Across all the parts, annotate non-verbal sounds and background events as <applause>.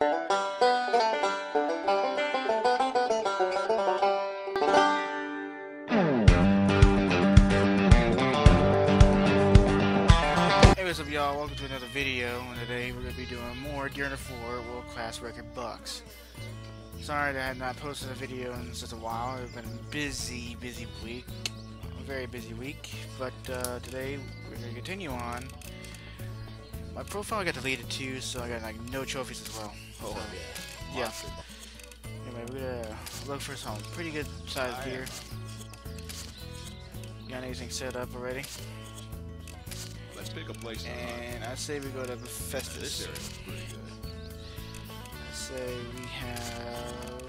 Hey what's up y'all, welcome to another video, and today we're going to be doing more Gear 4 World Class Record Bucks. Sorry that I have not posted a video in such a while, it's been a busy, busy week, a very busy week, but uh, today we're going to continue on. My profile got deleted too, so I got like no trophies as well. Oh, So, yeah. yeah. Anyway, we're gonna look for some pretty good sized gear. Got anything set up already? Let's pick a place. And I say we go to This Festus. area's pretty good. I say we have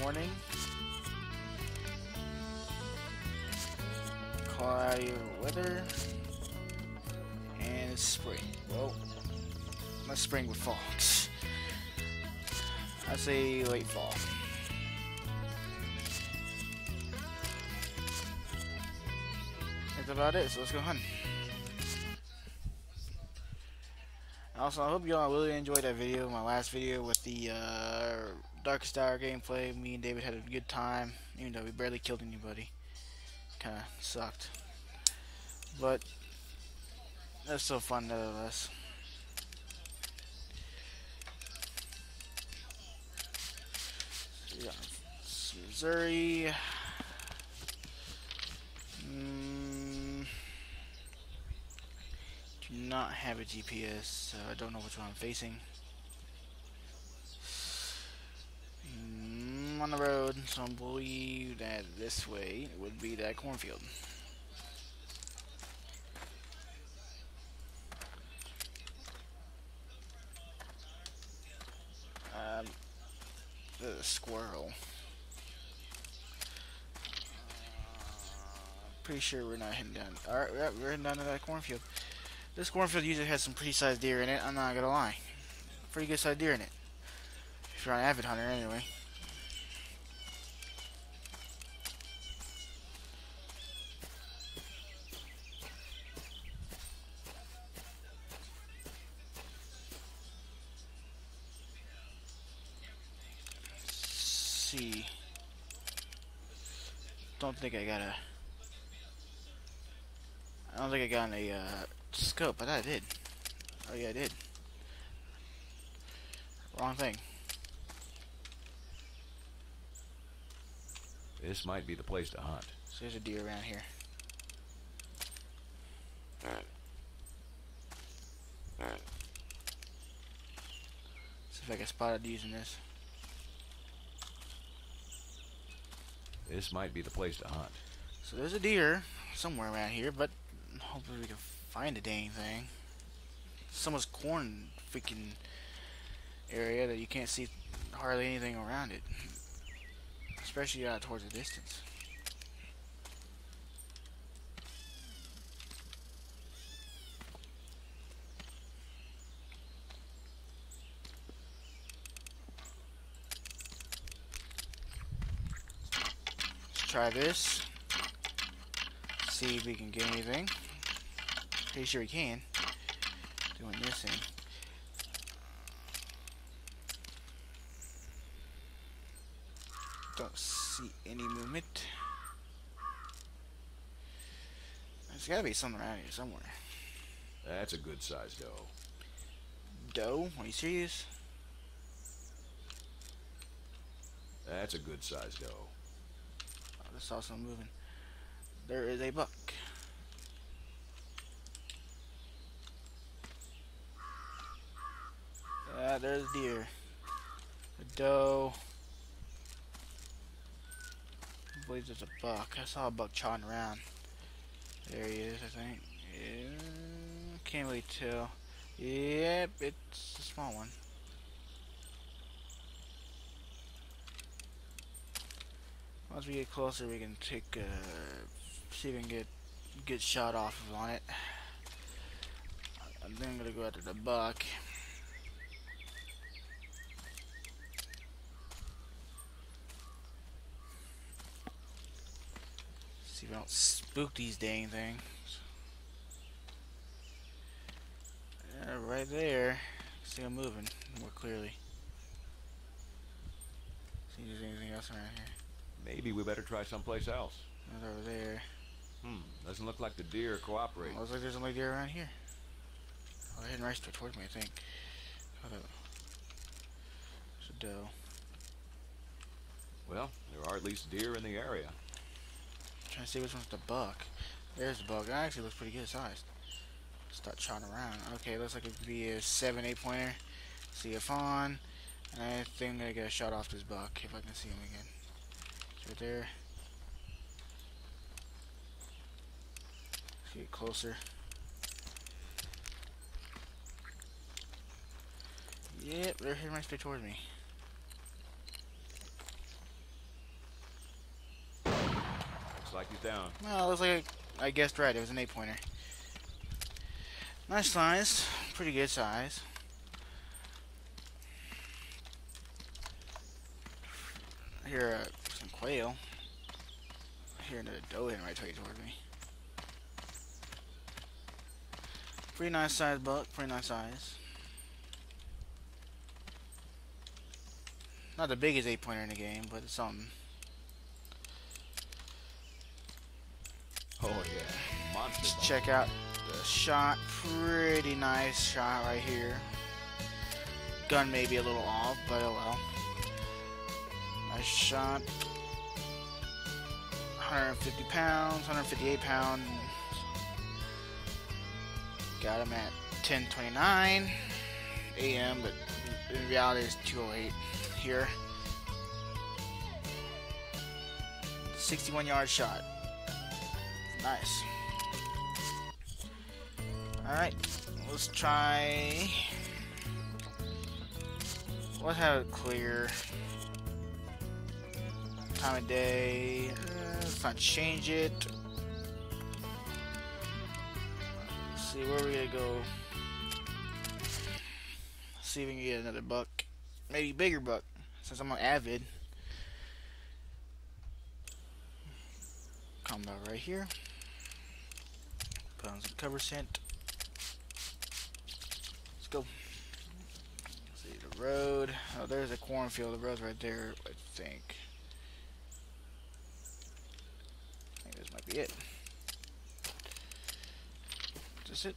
morning. Cloudy weather. And spring. Well, not spring with fall. <laughs> I say late fall. That's about it, so let's go hunting. Also, I hope y'all really enjoyed that video, my last video with the uh, Darkest Hour gameplay. Me and David had a good time, even though we barely killed anybody. Kind of sucked. But, that's so fun nevertheless. We got Missouri. Mm, do not have a GPS, so I don't know which one I'm facing. Mm, on the road, so I believe that this way would be that cornfield. Um, the squirrel. Uh, pretty sure we're not heading down. Alright, we're, we're heading down to that cornfield. This cornfield usually has some pretty sized deer in it, I'm not gonna lie. Pretty good sized deer in it. If you're an avid hunter, anyway. see. Don't think I got a. I don't think I got a uh, scope, but I did. Oh yeah, I did. Wrong thing. This might be the place to hunt. So there's a deer around here. See if I can spot it using this. This might be the place to hunt. So there's a deer somewhere around here, but hopefully we can find the dang thing. Someone's corn freaking area that you can't see hardly anything around it. Especially out towards the distance. Try this. See if we can get anything. Pretty sure we can. Doing this thing. Don't see any movement. There's gotta be something around here somewhere. That's a good sized doe. Doe? Are you serious? That's a good size doe. I saw something moving. There is a buck. Yeah, there's a deer. A doe. I believe there's a buck. I saw a buck trotting around. There he is, I think. Yeah, can't really tell. Yep, it's a small one. Once we get closer, we can take, uh, see if we can get good shot off of on it. I'm then gonna go after the buck. See if I don't spook these dang things. Yeah, right there. See them moving more clearly. See if there's anything else around here. Maybe we better try someplace else. Not over there. Hmm, doesn't look like the deer cooperate. Looks like there's only deer around here. Oh, they're heading right towards me, I think. Hold up. There's a doe. Well, there are at least deer in the area. trying to see which one's the buck. There's the buck. That actually looks pretty good sized. Start trotting around. Okay, looks like it could be a 7 8 pointer. See a fawn. And I think I'm gonna get a shot off this buck if I can see him again. There. Let's get closer. Yep, they're heading right straight towards me. Looks like he's down. Well, it looks like I, I guessed right. It was an eight pointer. Nice size. Pretty good size. Here, uh, quail. Here, another doe heading right towards me. Pretty nice size buck. Pretty nice size. Not the biggest eight pointer in the game, but it's something. Oh yeah, monster. Just check out the shot. Pretty nice shot right here. Gun may be a little off, but oh well. Nice shot. 150 pounds, 158 pounds. Got him at 10:29 a.m., but in reality it's 2:08 here. 61 yard shot. Nice. Alright, let's try. Let's have it clear. Time of day. Let's not change it. Let's see where we gonna go. see if we can get another buck. Maybe bigger buck, since I'm on avid. Combo right here. Put on some cover scent. Let's go. See the road. Oh, there's a cornfield. The road's right there, I think. I think this might be it. Is it?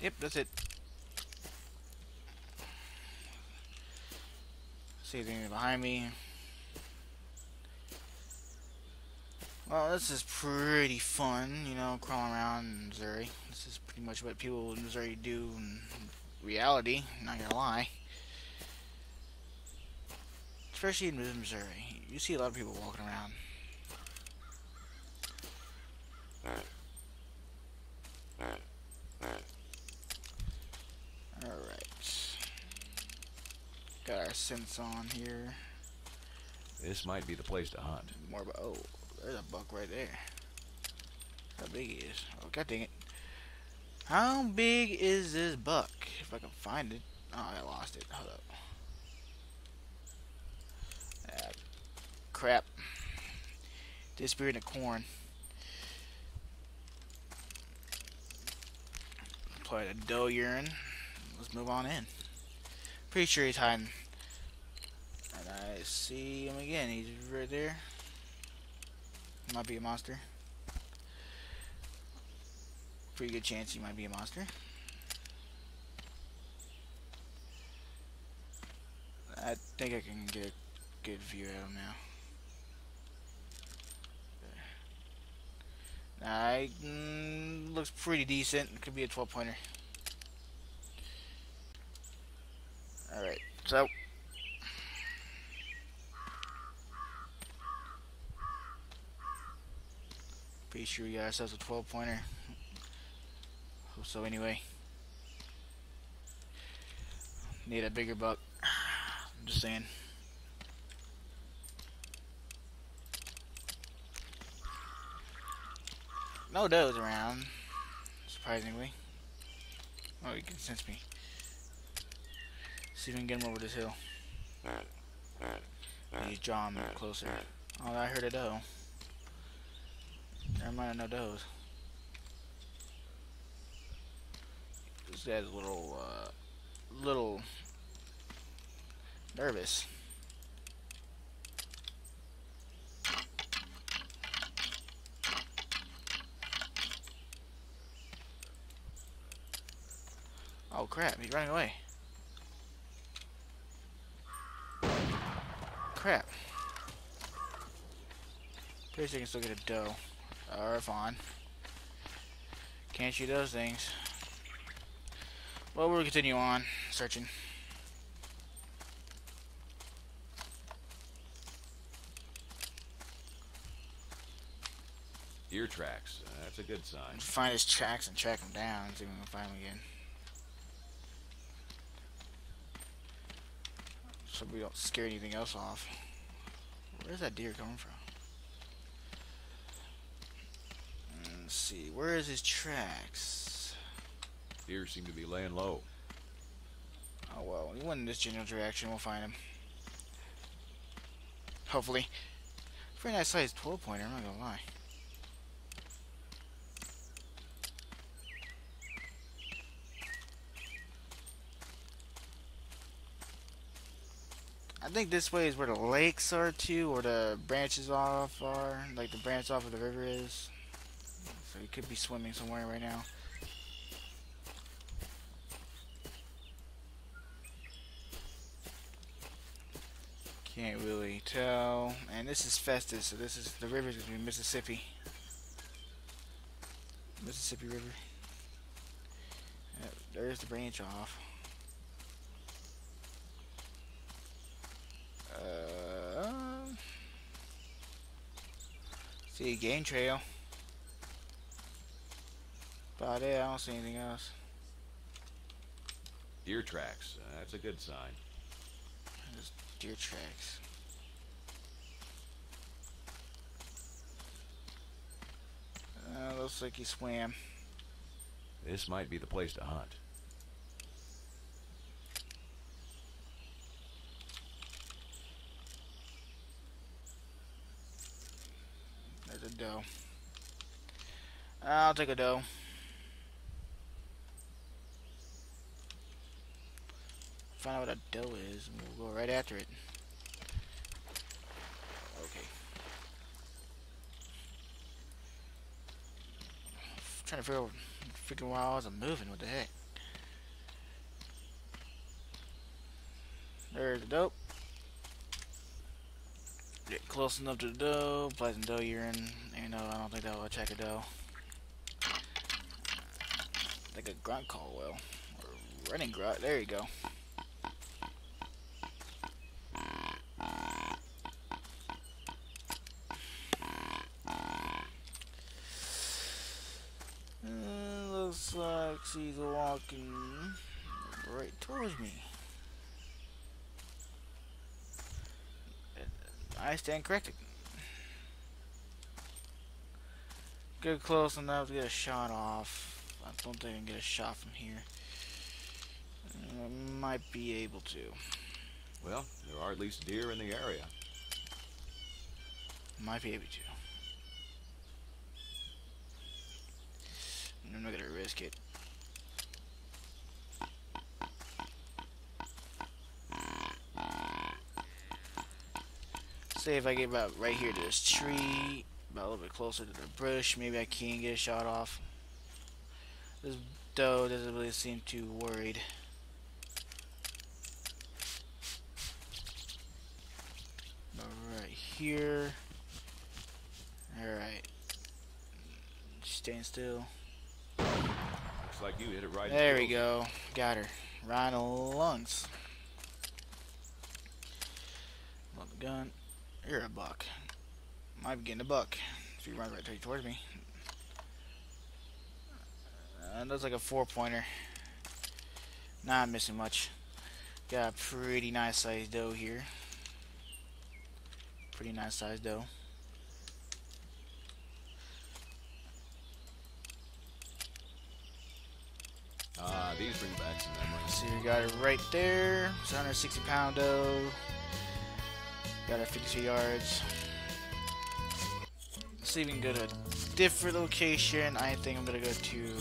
Yep, that's it. See anything behind me? Well, this is pretty fun, you know, crawling around in Missouri. This is pretty much what people in Missouri do in reality, not gonna lie. Especially in Missouri. You see a lot of people walking around. Alright. Got our scents on here. This might be the place to hunt. More about oh, there's a buck right there. How big he is? Oh god dang it. How big is this buck? If I can find it. Oh I lost it. Hold up. Ah, crap. Disappeared in the corn. Play a doe urine. Let's move on in. Pretty sure he's hiding. I see him again. He's right there. Might be a monster. Pretty good chance he might be a monster. I think I can get a good view of him now. I mm, looks pretty decent. Could be a 12 pointer. Alright, so sure we got ourselves a 12 pointer. Hope so anyway. Need a bigger buck. I'm just saying. No does around, surprisingly. Oh, he can sense me. See if we can get him over this hill. He's drawing closer. Oh, I heard a doe. Never mind, I know those. This guy's a little, uh, little nervous. Oh crap, he's running away. Crap. Pretty sure you can still get a dough. Or a fawn. Can't shoot those things. Well, we'll continue on searching. Deer tracks. Uh, that's a good sign. Find his tracks and track him down. See if we can find him again. So we don't scare anything else off. Where's that deer coming from? Let's see. Where is his tracks? Deer seem to be laying low. Oh well, he went in this general direction. We'll find him. Hopefully. Very nice sized 12 pointer, I'm not gonna lie. I think this way is where the lakes are too, or the branches off are, like the branch off of the river is. So he could be swimming somewhere right now. Can't really tell. And this is Festus, so this is the river's gonna be Mississippi. Mississippi River. Yep, there's the branch off. Uh, see a game trail. About it, I don't see anything else. Deer tracks. Uh, that's a good sign. Just deer tracks. Uh, looks like he swam. This might be the place to hunt. There's a doe. I'll take a doe. Find out what a doe is, and we'll go right after it. Okay. trying to figure out, figure why I wasn't moving. What the heck? There's the dope. Get close enough to the doe, apply some doe urine. You know, I don't think that will attack a doe. Like a grunt call will. Or running grunt. There you go. Uh, looks she's walking right towards me. I stand corrected. Get close enough to get a shot off. I don't think I can get a shot from here. I might be able to. Well, there are at least deer in the area. Might be able to. I'm not gonna risk it. Say if I get about right here to this tree, about a little bit closer to the bush, maybe I can get a shot off. This doe doesn't really seem too worried. About Right here. Alright. Staying still. Looks like you hit it right. There we go. Got her. The lungs. Load the gun. You're a buck. Might be getting a buck if you run right towards me. Uh, looks like a four pointer. Not missing much. Got a pretty nice sized doe here. Pretty nice sized doe. Ah, these bring back some memories. So you got it right there. It's 160 pound doe. Got it 52 yards. Let's can go to a different location. I think I'm gonna go to.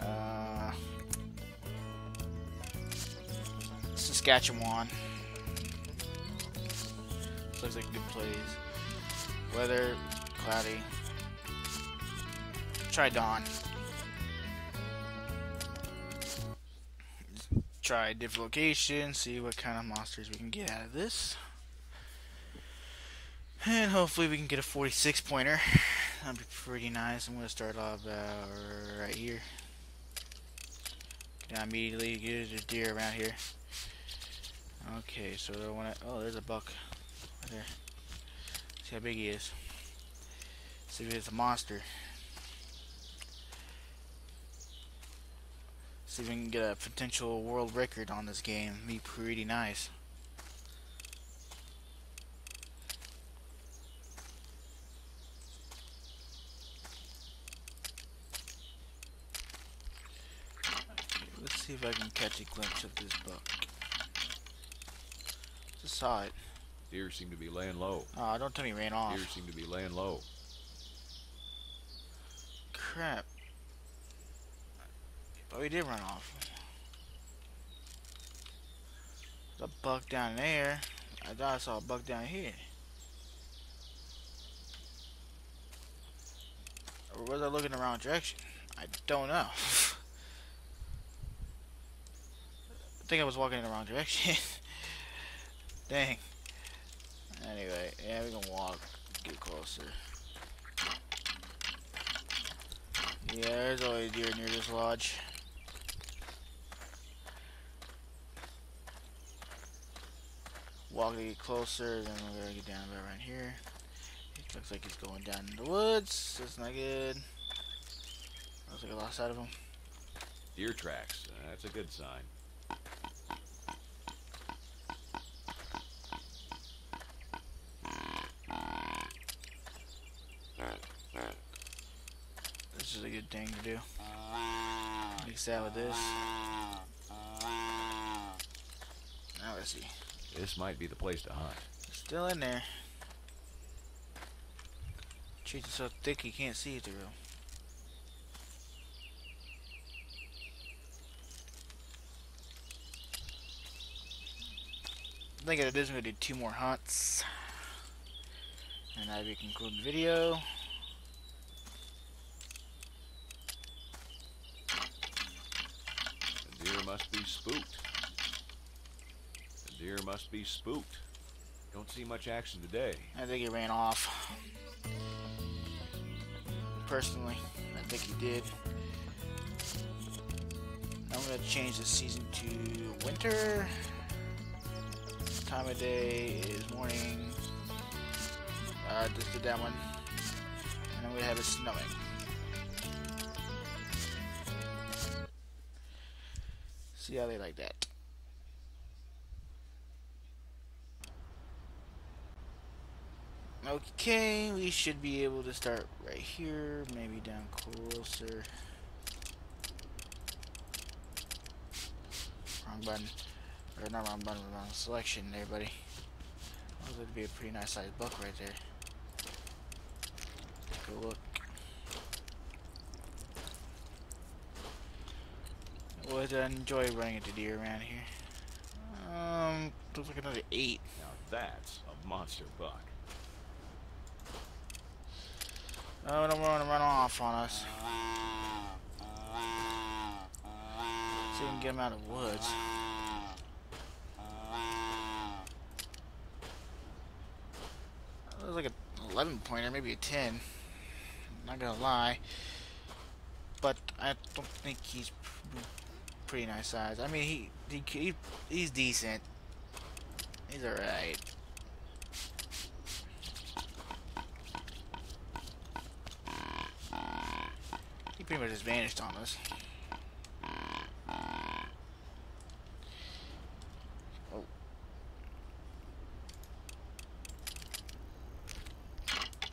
Uh, Saskatchewan. Looks like a good place. Weather, cloudy. Try dawn. Try a different location, see what kind of monsters we can get out of this. And hopefully we can get a 46 pointer. That'd be pretty nice. I'm going to start off right here. Down immediately, get a deer around here. Okay, so I want to. Oh, there's a buck right there. See how big he is. See if it's a monster. See if we can get a potential world record on this game. Be pretty nice. Let's see if I can catch a glimpse of this buck. Just saw it. Deer seem to be laying low. Oh, don't tell me he ran off. Deer seem to be laying low. Crap. Oh, he did run off. There's a buck down there. I thought I saw a buck down here. Or was I looking the wrong direction? I don't know. <laughs> I think I was walking in the wrong direction. <laughs> Dang. Anyway, yeah, we can walk, get closer. Yeah, there's always deer near this lodge. Walk to get closer, then we're gonna get down about right here. It looks like he's going down in the woods. That's not good. Looks like I lost sight of him. Deer tracks. Uh, that's a good sign. This is a good thing to do. Mix that with this. Now let's see. This might be the place to hunt. Still in there. Trees are so thick you can't see it through. I think it is going to do two more hunts. And that will be conclude the video. The deer must be spooked. Deer must be spooked. Don't see much action today. I think he ran off. Personally, I think he did. I'm gonna change the season to winter. Time of day is morning. Uh, just did that one. And I'm gonna have it snowing. See how they like that. Okay, we should be able to start right here, maybe down closer. Wrong button. Or not wrong button, wrong selection there, buddy. Like to be a pretty nice sized buck right there. Take a look. I would enjoy running into deer around here. Um, looks like another eight. Now that's a monster buck. Oh, don't want to run off on us. Let's See if we can get him out of the woods. Was like an 11 pointer, maybe a 10. Not gonna lie. But I don't think he's pretty nice size. I mean, he, he, he he's decent. He's alright. He pretty much just vanished on us. Oh.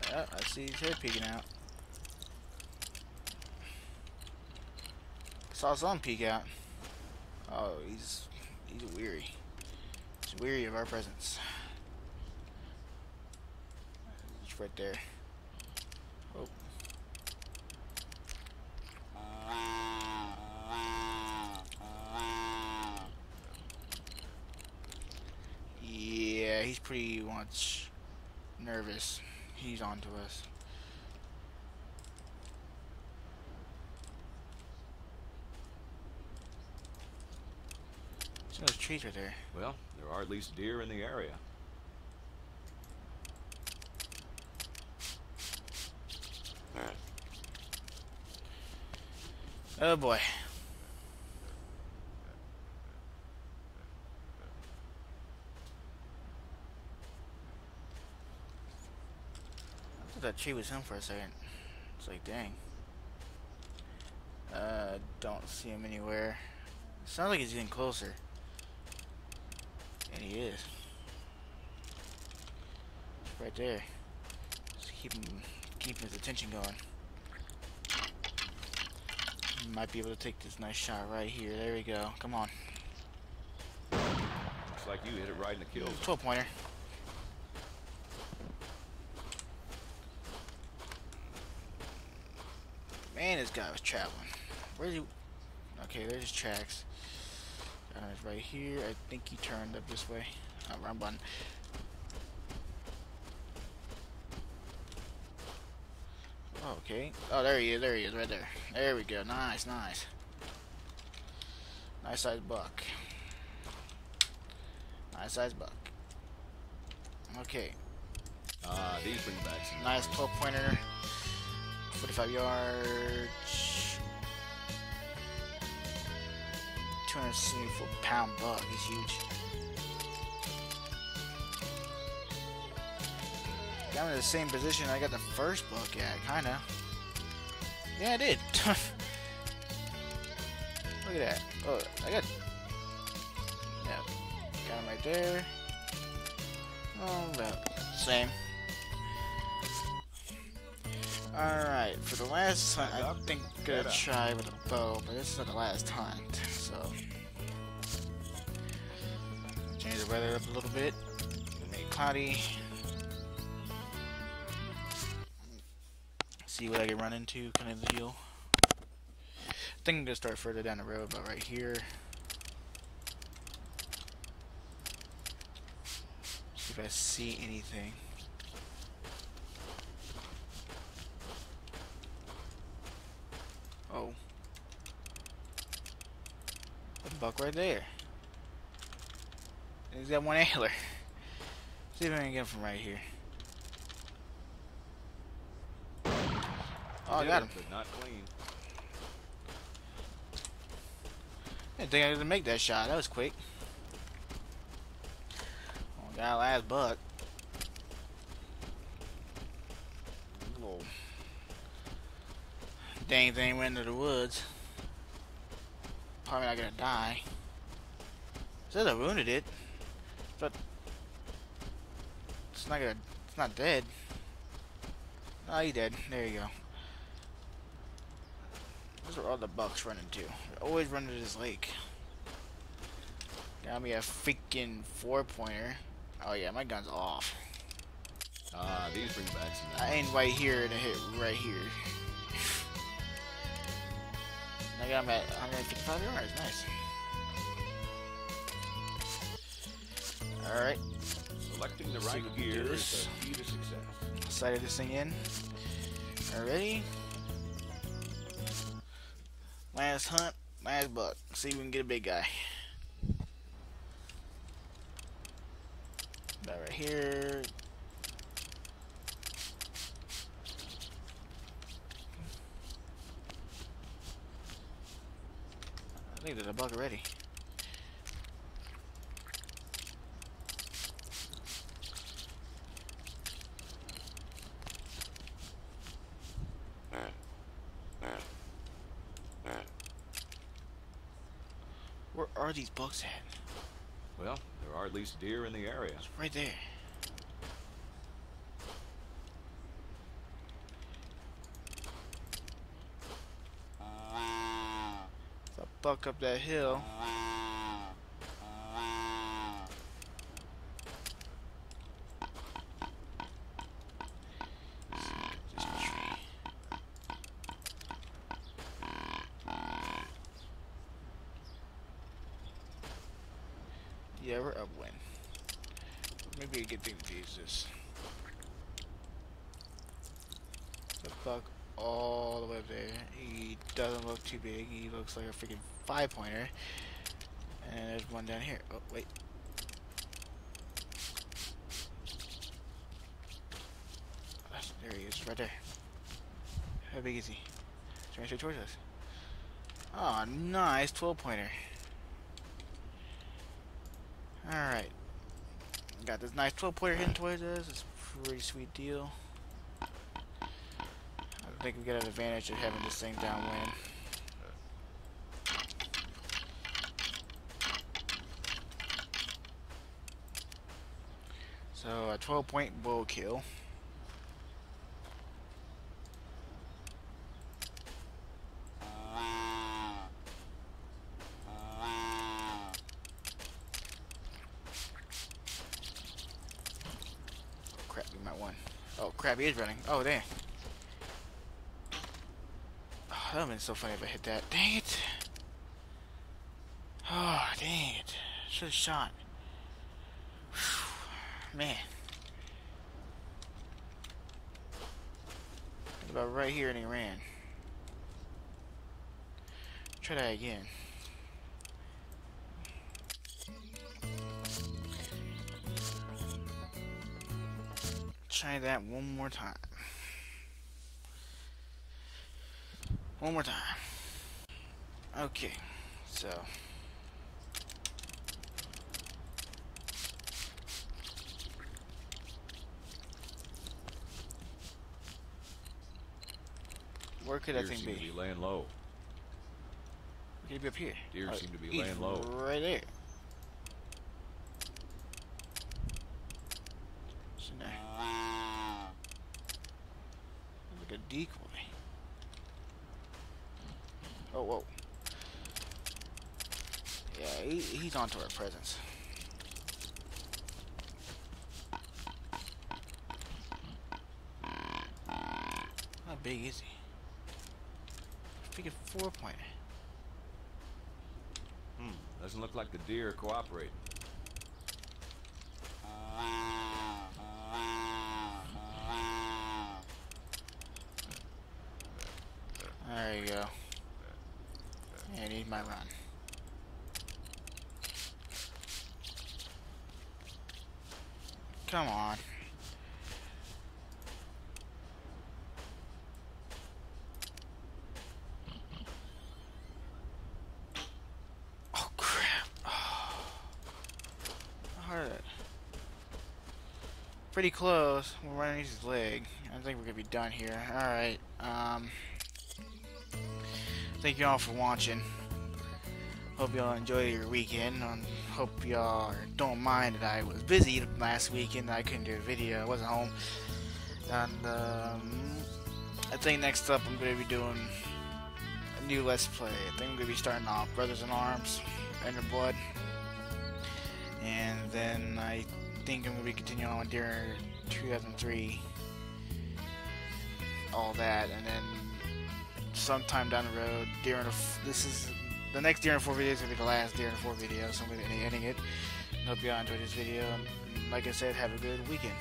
Yeah, I see his head peeking out. Saw some peek out. Oh, he's he's weary. He's weary of our presence. He's right there. Oh. Yeah, he's pretty much nervous. He's on to us. There's trees right there. Well, there are at least deer in the area. Oh boy. I thought that tree was him for a second. It's like, dang. Uh, don't see him anywhere. Sounds like he's getting closer. And he is. Right there. Just keep him, keeping his attention going. Might be able to take this nice shot right here. There we go. Come on. Looks like you hit it right in the kill. 12 pointer. Man, this guy was traveling. Where's he? Okay, there's his tracks. Uh, right here. I think he turned up this way. Oh, wrong button. Okay. Oh, there he is. There he is. Right there. There we go. Nice, nice. Nice size buck. Nice size buck. Okay. Ah, these bring back some Nice 12 pointer. 45 yards. 274 pound buck. He's huge. Got him in the same position I got the first buck at, kinda. Yeah, I did. <laughs> Look at that. Oh, I got. Yeah, got him right there. Oh, about same. Alright, for the last hunt, I think I'm gonna try with a bow, but this is not the last hunt, so. Change the weather up a little bit. Make it cloudy. See what I can run into, kind of deal. I think I'm gonna start further down the road, about right here. See if I see anything. Oh. A buck right there. He's got one antler. <laughs> See if I can get him from right here. Oh, I got him. But not clean. I didn't think I was gonna make that shot. That was quick. Oh, got last buck. Little dang thing went into the woods. Probably not gonna die. Says I wounded it, but it's not gonna. It's not dead. Oh, he dead. There you go. Those are all the bucks running to. They always running to this lake. Got me a freaking four pointer. Oh yeah, my gun's off. Ah, these bring back some I aimed right here and it hit right here. I got him at 155 yards. Nice. Alright, Selecting the right gear this. is the key to success. sighted this thing in. Already. Last hunt, last buck. See if we can get a big guy. About right here. I think there's a buck already. Where are these bugs at? Well, there are at least deer in the area. Right there. It's up that hill. This tree. Yeah, we're upwind. Maybe a good thing to use this. The buck all the way up there. He doesn't look too big. He looks like a freaking five pointer. And there's one down here. Oh, wait. There he is, right there. How big is he? Trying straight towards us. Oh, nice 12 pointer. Alright. Got this nice 12 pointer hitting towards us. It's a pretty sweet deal. I think we get an advantage of having this thing downwind. So a 12 point bull kill. Oh, win. Oh crap, he is running. Oh damn. Oh, that would have been so funny if I hit that. Dang it. Oh, dang it. Should have shot. Whew. Man. Right here and he ran. Try that again. Try that one more time. One more time. Okay, so. Where could Deer that thing seem be? to be laying low. Could it be up here? Deer Oh, seem to be laying low. Right there. It's in there. Like a decoy. Oh, whoa. Yeah, he, he's onto our presence. How big is he? Freaking four pointer. Hmm. Doesn't look like the deer are cooperating. There you go. And he might run. Come on. Oh crap. Oh. I heard it. Pretty close. We're running his leg. I think we're gonna be done here. Alright. Um Thank you all for watching. Hope y'all enjoy your weekend. Um, hope y'all don't mind that I was busy last weekend. I couldn't do a video. I wasn't home. And um, I think next up I'm to be doing a new Let's Play. I think I'm to be starting off Brothers in Arms, Earned in Blood. And then I think I'm going to be continuing on during 2003. All that. And then sometime down the road, the this is the next Deer Hunter 4 video is gonna be the last Deer Hunter 4 video, so I'm gonna be ending it. Hope y'all enjoyed this video. Like I said, have a good weekend.